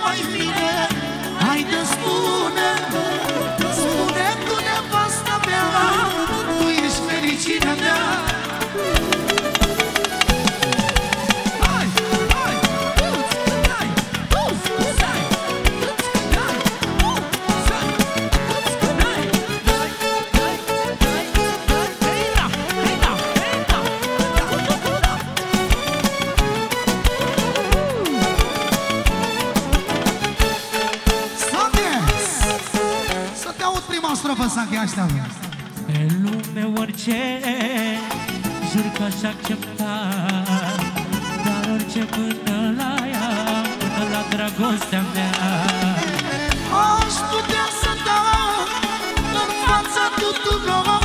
Bye. Aud prima strofă, Sanchi, așteaptă Pe lume orice Jur că aș accepta Dar orice până la ea Până la dragostea mea. Aș putea să dau în fața tuturor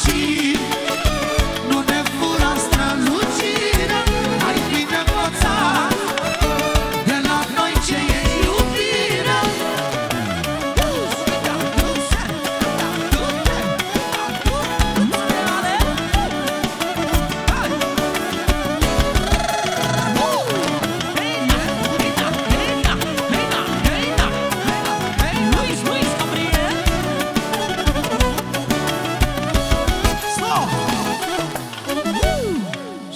cheat.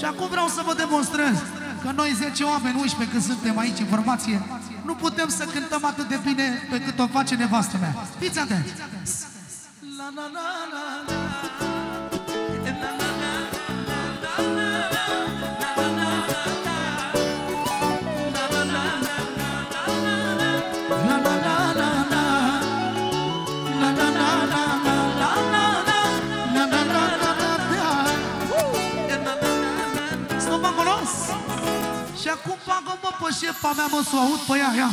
Și acum vreau să vă demonstrez că noi 10 oameni, 11 când suntem aici în formație, nu putem să cântăm atât de bine pe cât o face nevastă mea. Fiți atenți! La, la, la, la, la. Și acum bagă-mă pe șefa mea, mă, să o aud pe ea, ia!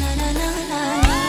Na na na na na